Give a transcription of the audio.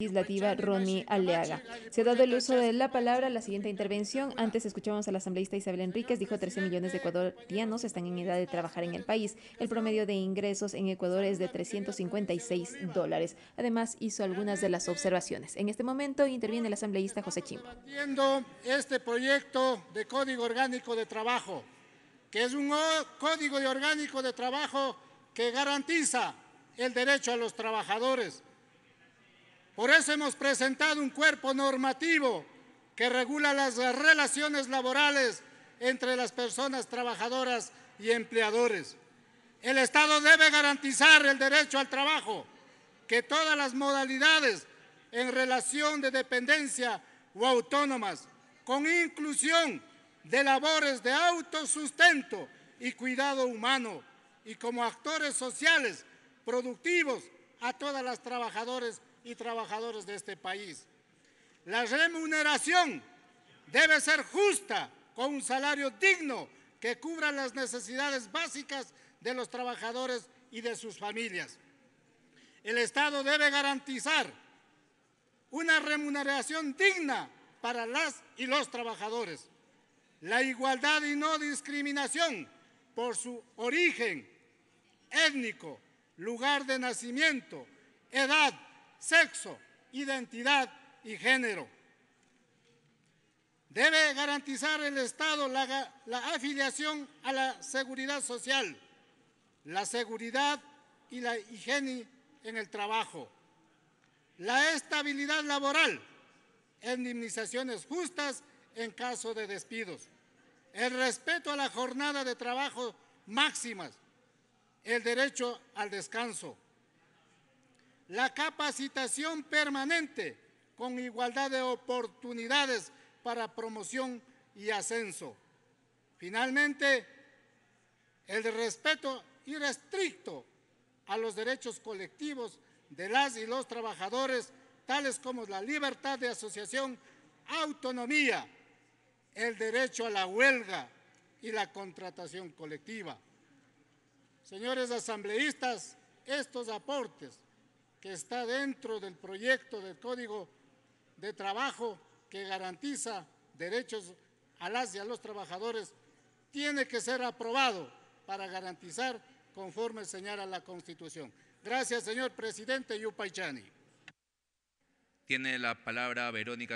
legislativa Ronnie Aleaga. Se ha dado el uso de la palabra a la siguiente intervención. Antes escuchamos al asambleísta Isabel Enríquez, dijo 13 millones de ecuatorianos están en edad de trabajar en el país. El promedio de ingresos en Ecuador es de 356 dólares. Además, hizo algunas de las observaciones. En este momento interviene el asambleísta José Chimbo. Este proyecto de Código Orgánico de Trabajo, que es un código de orgánico de trabajo que garantiza el derecho a los trabajadores por eso hemos presentado un cuerpo normativo que regula las relaciones laborales entre las personas trabajadoras y empleadores. El Estado debe garantizar el derecho al trabajo, que todas las modalidades en relación de dependencia o autónomas, con inclusión de labores de autosustento y cuidado humano, y como actores sociales productivos a todas las trabajadoras y trabajadores de este país. La remuneración debe ser justa, con un salario digno que cubra las necesidades básicas de los trabajadores y de sus familias. El Estado debe garantizar una remuneración digna para las y los trabajadores, la igualdad y no discriminación por su origen étnico, lugar de nacimiento, edad, sexo, identidad y género. Debe garantizar el Estado la, afiliación a la seguridad social, la seguridad y la higiene en el trabajo, la estabilidad laboral, indemnizaciones justas en caso de despidos, el respeto a la jornada de trabajo máximas, el derecho al descanso, la capacitación permanente con igualdad de oportunidades para promoción y ascenso. Finalmente, el respeto irrestricto a los derechos colectivos de las y los trabajadores, tales como la libertad de asociación, autonomía, el derecho a la huelga y la contratación colectiva. Señores asambleístas, estos aportes que está dentro del proyecto del Código de Trabajo que garantiza derechos a las y a los trabajadores, tiene que ser aprobado para garantizar conforme señala la Constitución. Gracias, señor presidente Yupaychani. Tiene la palabra Verónica